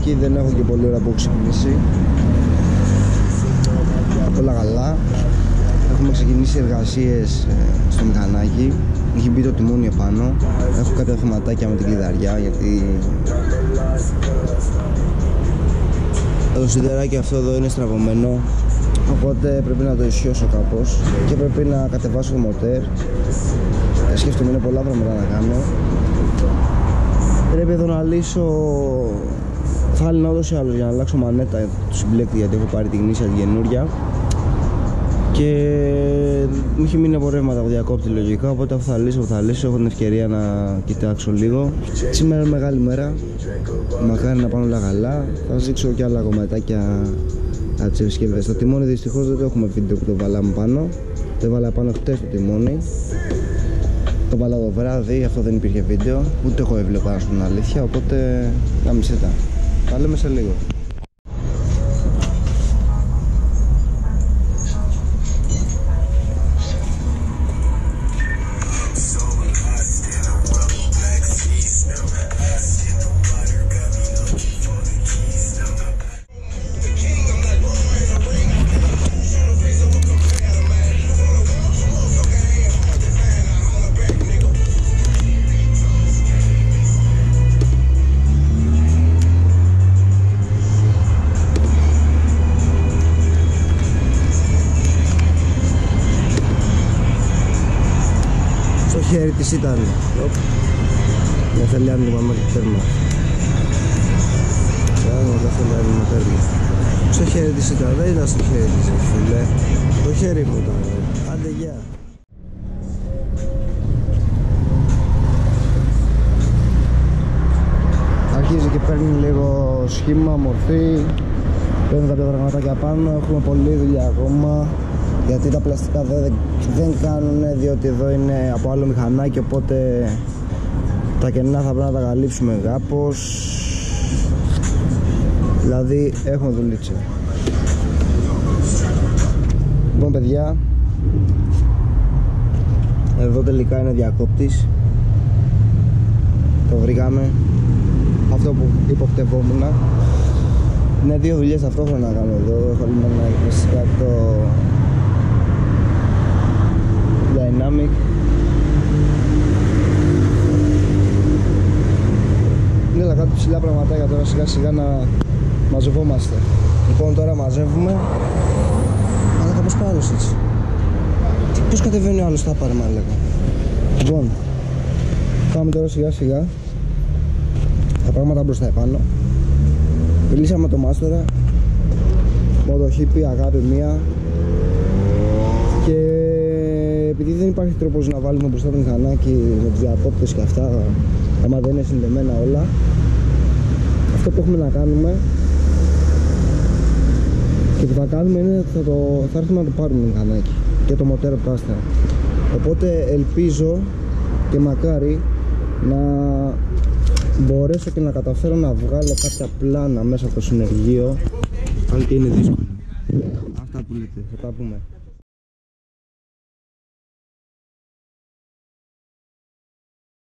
μηχανάκι, δεν έχω και πολύ ώρα που έχω ξεκινήσει. Όλα καλά. Έχουμε ξεκινήσει εργασίες ε, στο μηχανάκι. Έχει μπει το τιμόνι επάνω. Έχω κάποια θεματάκια με την κλειδαριά γιατί το σιδεράκι αυτό εδώ είναι στραβωμένο οπότε πρέπει να το ισιώσω κάπως και πρέπει να κατεβάσω το μοτέρ ε, σκέφτομαι είναι πολλά πράγματα να κάνω πρέπει εδώ να λύσω θα να ούτως ή άλλως για να αλλάξω μανέτα τους συμπλέκτη γιατί έχω πάρει την γνήσια την καινούρια. Και μου έχει μείνει απορρεύματα από διακόπτη λογικά οπότε αυτό θα λύσω, θα λύσω. Έχω την ευκαιρία να κοιτάξω λίγο. Σήμερα είναι μεγάλη μέρα. Μακάρι να πάνε όλα καλά. Θα σας δείξω και άλλα κομματάκια από τις επισκευές το τιμόνι δυστυχώς δεν το έχουμε βίντεο που το βάλαμε πάνω. Το έβαλα πάνω χτες το τιμόνι το βάλα το βράδυ, αυτό δεν υπήρχε βίντεο. Ούτε έχω έβλεπα στην αλήθεια οπότε να μισέτα τα λέμε σε λίγο χέρι της ήταν. Με θέλει άνοιγμα μέχρι τέρμα. Δεν θέλει άνοιγμα τέρμα. Στο χέρι της ήταν, δεν ήταν στο χέρι της φίλε. Το χέρι μου ήταν άντε γεια. Αρχίζει και παίρνει λίγο σχήμα, μορφή. Παίρνει κάποια πραγματάκια πάνω. Έχουμε πολλή δουλειά ακόμα γιατί τα πλαστικά δεν, δεν κάνουν διότι εδώ είναι από άλλο μηχανάκι οπότε τα κενά θα πρέπει να τα καλύψουμε κάπως. Δηλαδή έχουμε δουλίτσα. Λοιπόν παιδιά εδώ τελικά είναι διακόπτης. Το βρήκαμε. Αυτό που υποπτευόμουν είναι δύο δουλειές ταυτόχρονα να κάνω εδώ. Έχω να το dynamic είναι αλλά κάτι ψηλά πραγματάκια τώρα σιγά σιγά να μαζευόμαστε. Λοιπόν τώρα μαζεύουμε. Αλλά κάπως πάνω έτσι πως κατεβαίνει ο άλλος θα πάρει μάλλον λοιπόν πάμε τώρα σιγά σιγά. Τα πράγματα μπροστά επάνω μιλήσαμε με τον Μάστορα. Μου έχει πει αγάπη μία. Και επειδή δεν υπάρχει τρόπος να βάλουμε μπροστά το μηχανάκι με τους διακόπτες και αυτά άμα δεν είναι συνδεμένα όλα αυτό που έχουμε να κάνουμε και που θα κάνουμε είναι ότι θα, το, θα έρθουμε να το πάρουμε μηχανάκι και το μοτέρο πράσινα οπότε ελπίζω και μακάρι να μπορέσω και να καταφέρω να βγάλω κάποια πλάνα μέσα από το συνεργείο. Αν και είναι δύσκολο. Αυτά που λέτε θα τα πούμε